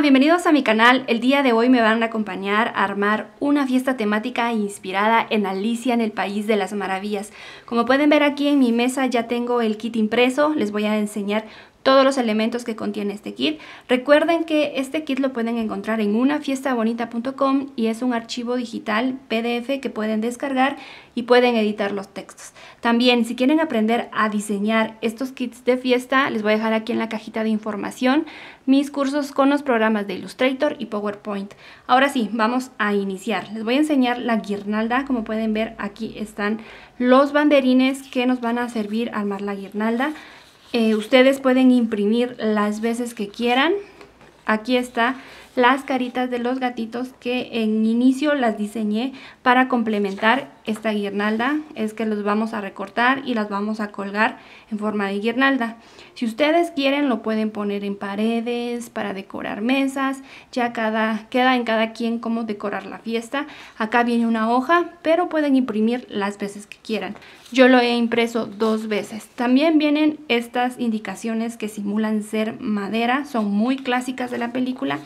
Bienvenidos a mi canal. El día de hoy me van a acompañar a armar una fiesta temática inspirada en Alicia en el País de las Maravillas. Como pueden ver aquí en mi mesa ya tengo el kit impreso, les voy a enseñar todos los elementos que contiene este kit. Recuerden que este kit lo pueden encontrar en unafiestabonita.com y es un archivo digital PDF que pueden descargar y pueden editar los textos. También si quieren aprender a diseñar estos kits de fiesta, les voy a dejar aquí en la cajita de información mis cursos con los programas de Illustrator y PowerPoint. Ahora sí, vamos a iniciar. Les voy a enseñar la guirnalda. Como pueden ver, aquí están los banderines que nos van a servir a armar la guirnalda. Eh, ustedes pueden imprimir las veces que quieran. Aquí está las caritas de los gatitos que en inicio las diseñé para complementar esta guirnalda. Es que los vamos a recortar y las vamos a colgar en forma de guirnalda. Si ustedes quieren lo pueden poner en paredes para decorar mesas. Ya cada, queda en cada quien cómo decorar la fiesta. Acá viene una hoja, pero pueden imprimir las veces que quieran. Yo lo he impreso dos veces. También vienen estas indicaciones que simulan ser madera. Son muy clásicas de la película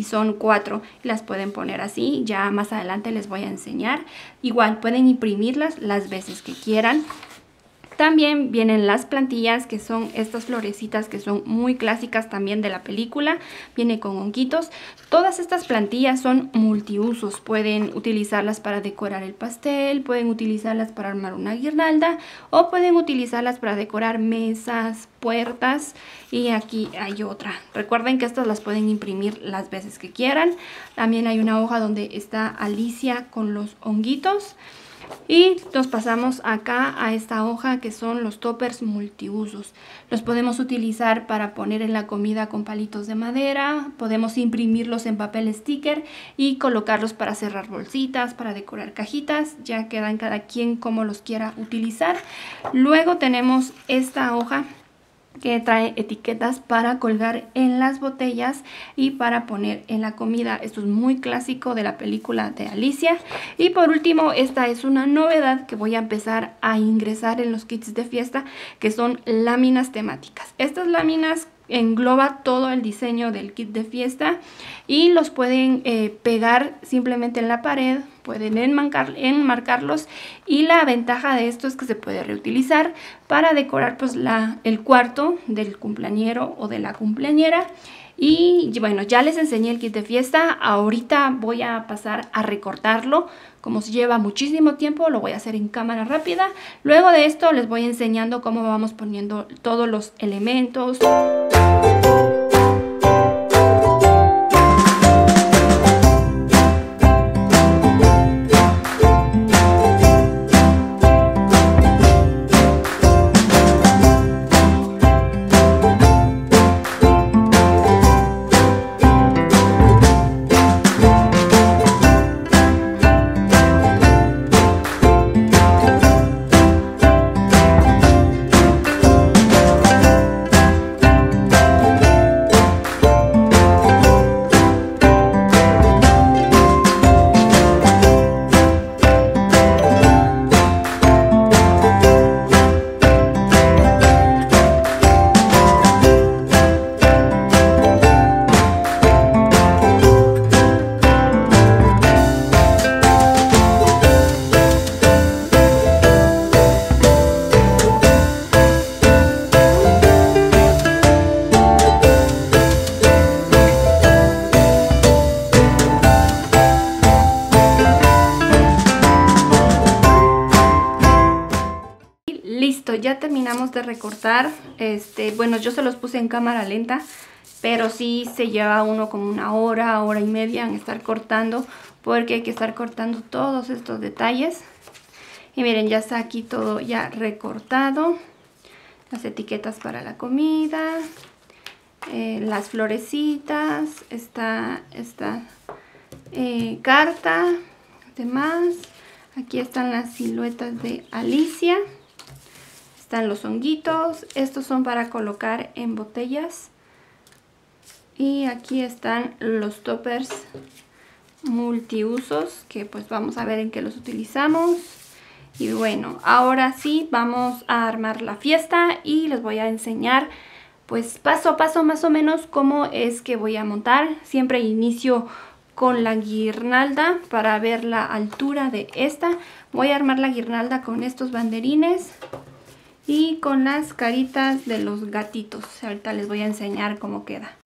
y son cuatro. Las pueden poner así, ya más adelante les voy a enseñar. Igual pueden imprimirlas las veces que quieran. También vienen las plantillas que son estas florecitas que son muy clásicas también de la película. Viene con honguitos. Todas estas plantillas son multiusos. Pueden utilizarlas para decorar el pastel, pueden utilizarlas para armar una guirnalda o pueden utilizarlas para decorar mesas, puertas y aquí hay otra. Recuerden que estas las pueden imprimir las veces que quieran. También hay una hoja donde está Alicia con los honguitos. Y nos pasamos acá a esta hoja que son los toppers multiusos. Los podemos utilizar para poner en la comida con palitos de madera, podemos imprimirlos en papel sticker y colocarlos para cerrar bolsitas, para decorar cajitas, ya quedan cada quien como los quiera utilizar. Luego tenemos esta hoja que trae etiquetas para colgar en las botellas y para poner en la comida. Esto es muy clásico de la película de Alicia. Y por último, esta es una novedad que voy a empezar a ingresar en los kits de fiesta, que son láminas temáticas. Estas láminas engloba todo el diseño del kit de fiesta y los pueden eh, pegar simplemente en la pared, pueden enmarcar, enmarcarlos y la ventaja de esto es que se puede reutilizar para decorar pues la, el cuarto del cumpleañero o de la cumpleañera y bueno, ya les enseñé el kit de fiesta, ahorita voy a pasar a recortarlo. Como se lleva muchísimo tiempo, lo voy a hacer en cámara rápida. Luego de esto les voy enseñando cómo vamos poniendo todos los elementos. Ya terminamos de recortar. Este, bueno, yo se los puse en cámara lenta, pero sí se lleva uno como una hora, hora y media en estar cortando, porque hay que estar cortando todos estos detalles. Y miren, ya está aquí todo ya recortado. Las etiquetas para la comida, eh, las florecitas, esta, esta eh, carta, demás. Aquí están las siluetas de Alicia. Están los honguitos. Estos son para colocar en botellas. Y aquí están los toppers multiusos que pues vamos a ver en qué los utilizamos. Y bueno, ahora sí vamos a armar la fiesta y les voy a enseñar pues paso a paso más o menos cómo es que voy a montar. Siempre inicio con la guirnalda para ver la altura de esta. Voy a armar la guirnalda con estos banderines y con las caritas de los gatitos. Ahorita les voy a enseñar cómo queda.